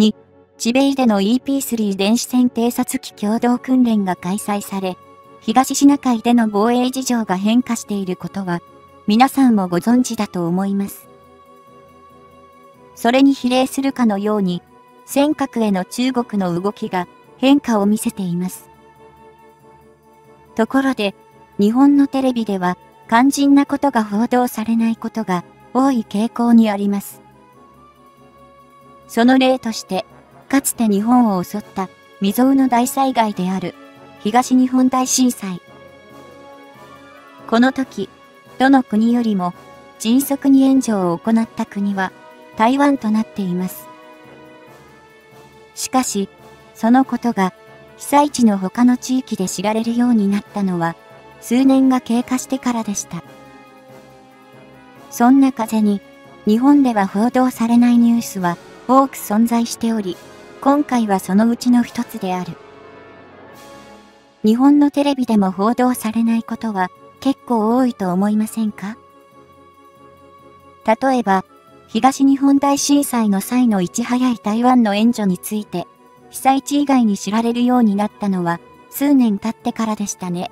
に、地米での EP3 電子戦偵察機共同訓練が開催され、東シナ海での防衛事情が変化していることは、皆さんもご存知だと思います。それに比例するかのように、尖閣への中国の動きが変化を見せています。ところで、日本のテレビでは肝心なことが報道されないことが多い傾向にあります。その例として、かつて日本を襲った未曾有の大災害である東日本大震災。この時、どの国よりも迅速に援助を行った国は台湾となっています。しかし、そのことが被災地の他の地域で知られるようになったのは数年が経過してからでした。そんな風に日本では報道されないニュースは多く存在しており、今回はそのうちの一つである。日本のテレビでも報道されないことは結構多いと思いませんか？例えば、東日本大震災の際のいち早い台湾の援助について、被災地以外に知られるようになったのは数年経ってからでしたね。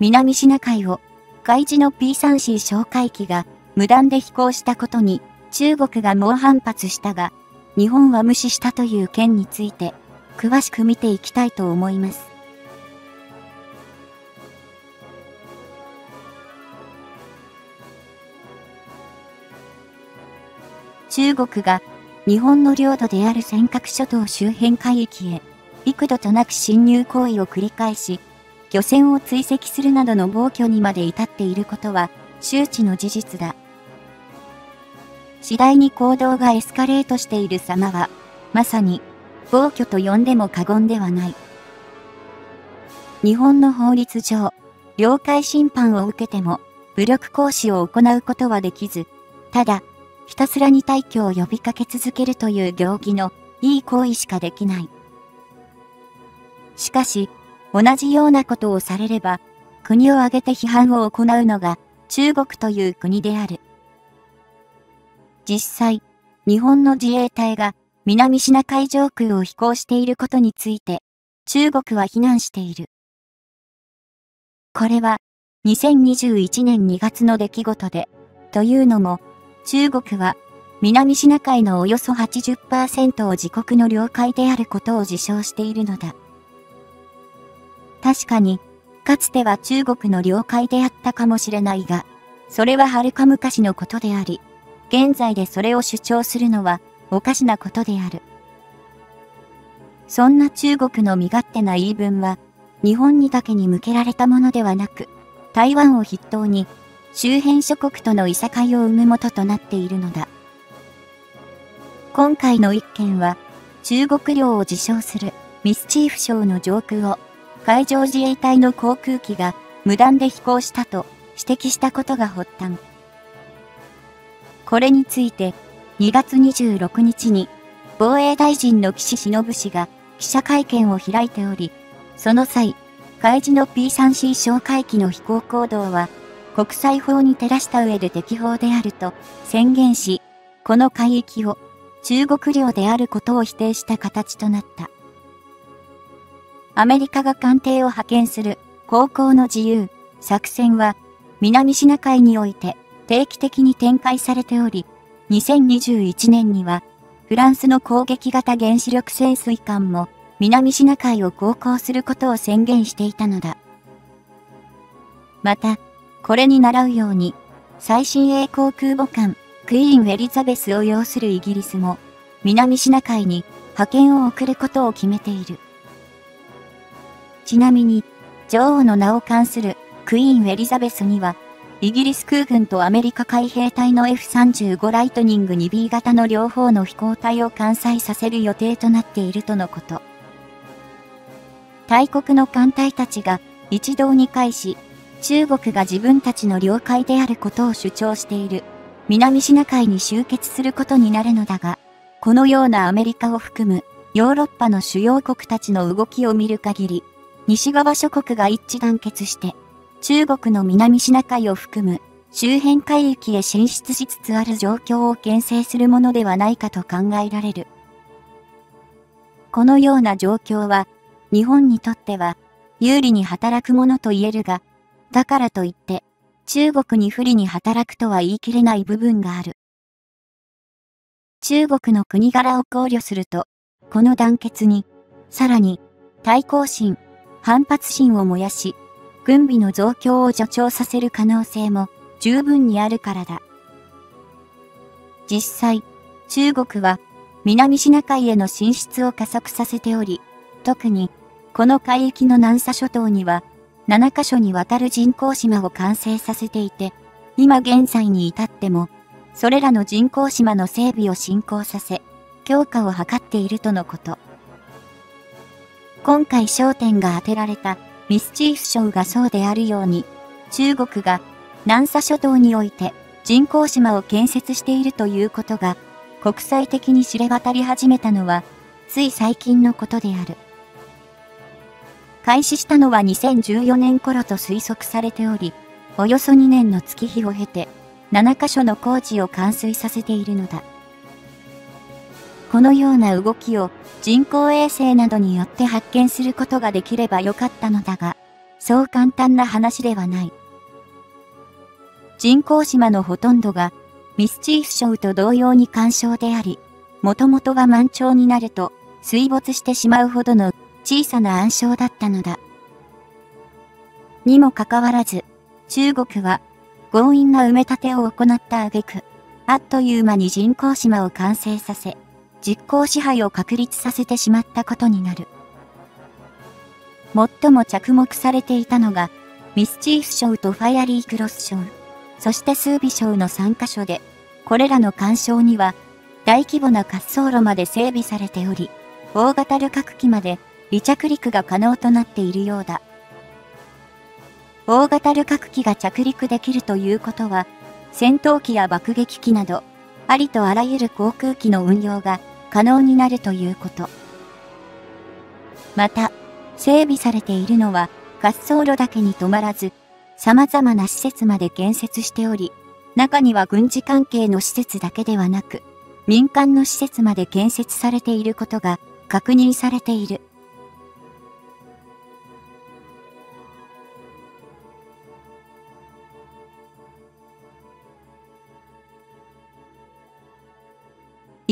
南シナ海を海事の P3C 哨戒機が無断で飛行したことに中国が猛反発したが、日本は無視したという件について、詳しく見ていきたいと思います。中国が日本の領土である尖閣諸島周辺海域へ幾度となく侵入行為を繰り返し、漁船を追跡するなどの暴挙にまで至っていることは周知の事実だ。次第に行動がエスカレートしている様は、まさに、暴挙と呼んでも過言ではない。日本の法律上、領海侵犯を受けても、武力行使を行うことはできず、ただ、ひたすらに退去を呼びかけ続けるという行儀のいい行為しかできない。しかし、同じようなことをされれば、国を挙げて批判を行うのが中国という国である。実際、日本の自衛隊が南シナ海上空を飛行していることについて、中国は非難している。これは、2021年2月の出来事で、というのも、中国は、南シナ海のおよそ80%を自国の領海であることを自称しているのだ。確かに、かつては中国の領海であったかもしれないが、それははるか昔のことであり、現在でそれを主張するのはおかしなことである。そんな中国の身勝手な言い分は、日本にだけに向けられたものではなく、台湾を筆頭に、周辺諸国とのいさかいを生む元となっているのだ。今回の一件は、中国領を自称するミスチーフ省の上空を、海上自衛隊の航空機が無断で飛行したと指摘したことが発端。これについて、2月26日に、防衛大臣の岸忍氏が記者会見を開いており、その際、海事の P3C 哨戒機の飛行行動は、国際法に照らした上で適法であると宣言し、この海域を中国領であることを否定した形となった。アメリカが艦艇を派遣する航行の自由作戦は南シナ海において定期的に展開されており、2021年には、フランスの攻撃型原子力潜水艦も南シナ海を航行することを宣言していたのだ。また、これに倣うように、最新鋭航空母艦クイーン・エリザベスを擁するイギリスも、南シナ海に派遣を送ることを決めている。ちなみに、女王の名を冠するクイーン・エリザベスには、イギリス空軍とアメリカ海兵隊の F35 ライトニング 2B 型の両方の飛行隊を艦載させる予定となっているとのこと。大国の艦隊たちが一堂に会し、中国が自分たちの領海であることを主張している南シナ海に集結することになるのだが、このようなアメリカを含むヨーロッパの主要国たちの動きを見る限り、西側諸国が一致団結して中国の南シナ海を含む周辺海域へ進出しつつある状況を牽制するものではないかと考えられる。このような状況は、日本にとっては有利に働くものと言えるが、だからといって、中国に不利に働くとは言い切れない部分がある。中国の国柄を考慮すると、この団結に、さらに、対抗心、反発心を燃やし、軍備の増強を助長させる可能性も十分にあるからだ。実際、中国は南シナ海への進出を加速させており、特にこの海域の南沙諸島には7カ所にわたる人工島を完成させていて、今現在に至っても、それらの人工島の整備を進行させ、強化を図っているとのこと。今回焦点が当てられたミスチーフ賞がそうであるように、中国が南沙諸島において人工島を建設しているということが国際的に知れ渡り始めたのはつい最近のことである。開始したのは2014年頃と推測されており、およそ2年の月日を経て7カ所の工事を完遂させているのだ。このような動きを人工衛星などによって発見することができればよかったのだが、そう簡単な話ではない。人工島のほとんどがミスチーフ礁と同様に干渉であり、もともとが満潮になると水没してしまうほどの小さな暗礁だったのだ。にもかかわらず、中国は強引な埋め立てを行った挙句、あっという間に人工島を完成させ、実効支配を確立させてしまったことになる。最も着目されていたのが、ミスチーフ賞とファイアリークロス賞、そしてスービ賞の3カ所で、これらの干渉には、大規模な滑走路まで整備されており、大型旅客機まで離着陸が可能となっているようだ。大型旅客機が着陸できるということは、戦闘機や爆撃機など、ありとあらゆる航空機の運用が可能になるということ。また、整備されているのは滑走路だけに止まらず、様々な施設まで建設しており、中には軍事関係の施設だけではなく、民間の施設まで建設されていることが確認されている。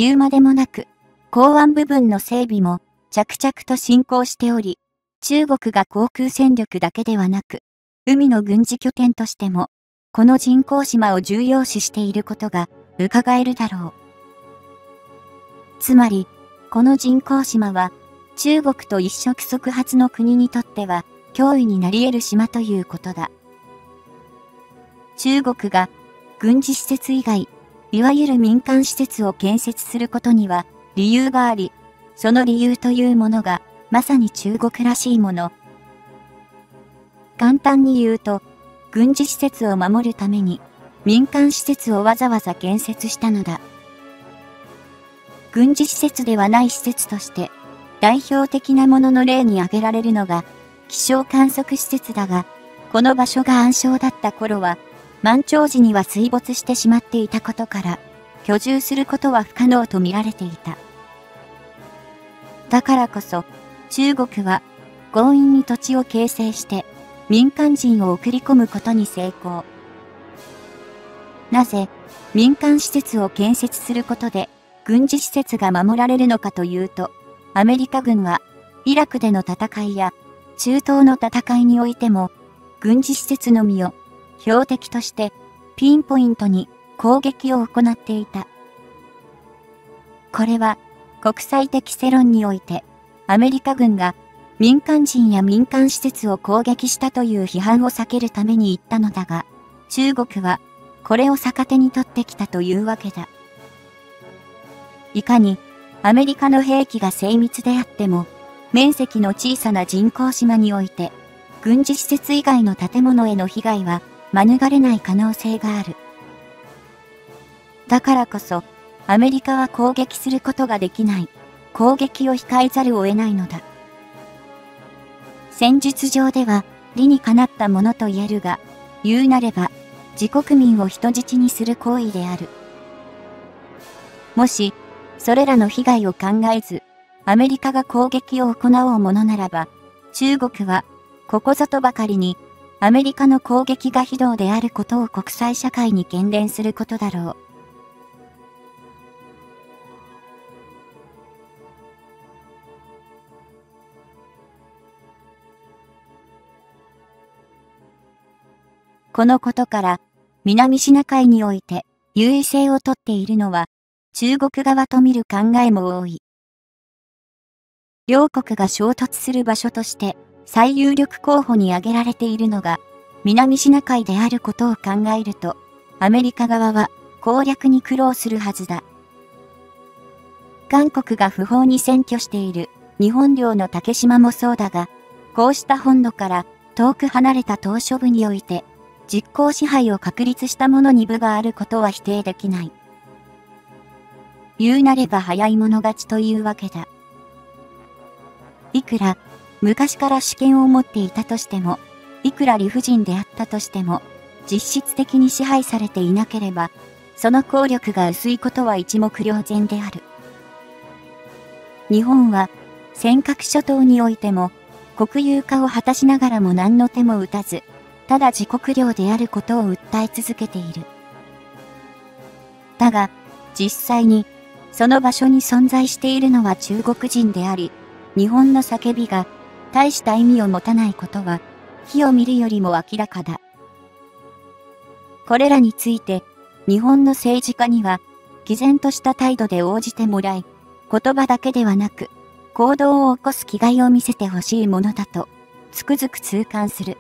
言うまでもなく、港湾部分の整備も着々と進行しており、中国が航空戦力だけではなく、海の軍事拠点としても、この人工島を重要視していることが伺えるだろう。つまり、この人工島は、中国と一触即発の国にとっては、脅威になり得る島ということだ。中国が、軍事施設以外、いわゆる民間施設を建設することには理由があり、その理由というものがまさに中国らしいもの。簡単に言うと、軍事施設を守るために民間施設をわざわざ建設したのだ。軍事施設ではない施設として代表的なものの例に挙げられるのが気象観測施設だが、この場所が暗礁だった頃は満潮時には水没してしまっていたことから、居住することは不可能と見られていた。だからこそ、中国は強引に土地を形成して民間人を送り込むことに成功。なぜ民間施設を建設することで軍事施設が守られるのかというと、アメリカ軍はイラクでの戦いや中東の戦いにおいても軍事施設のみを標的としてピンポイントに攻撃を行っていた。これは国際的世論においてアメリカ軍が民間人や民間施設を攻撃したという批判を避けるために言ったのだが、中国はこれを逆手に取ってきたというわけだ。いかにアメリカの兵器が精密であっても、面積の小さな人工島において、軍事施設以外の建物への被害は免れない可能性がある。だからこそ、アメリカは攻撃することができない。攻撃を控えざるを得ないのだ。戦術上では理にかなったものと言えるが、言うなれば、自国民を人質にする行為である。もし、それらの被害を考えず、アメリカが攻撃を行おうものならば、中国は、ここぞとばかりに、アメリカの攻撃が非道であることを国際社会に懸念することだろう。このことから、南シナ海において優位性をとっているのは、中国側と見る考えも多い。両国が衝突する場所として最有力候補に挙げられているのが南シナ海であることを考えると、アメリカ側は攻略に苦労するはずだ。韓国が不法に占拠している日本領の竹島もそうだが、こうした本土から遠く離れた島嶼部において、実効支配を確立したものに部があることは否定できない。言うなれば早い者勝ちというわけだ。いくら昔から主権を持っていたとしても、いくら理不尽であったとしても、実質的に支配されていなければ、その効力が薄いことは一目瞭然である。日本は、尖閣諸島においても、国有化を果たしながらも何の手も打たず、ただ自国領であることを訴え続けている。だが、実際に、その場所に存在しているのは中国人であり、日本の叫びが大した意味を持たないことは、火を見るよりも明らかだ。これらについて、日本の政治家には、毅然とした態度で応じてもらい、言葉だけではなく、行動を起こす気概を見せてほしいものだと、つくづく痛感する。